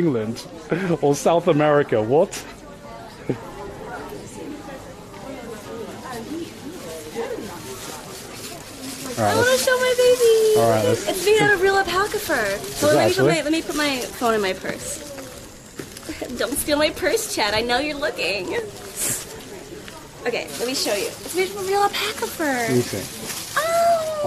England or South America. What? I want to show my baby. All right, let's- It's made out of real alpaca fur. So let, me put my, let me put my phone in my purse. Don't steal my purse, Chad. I know you're looking. Okay, let me show you. It's made from real alpaca fur. Let me see.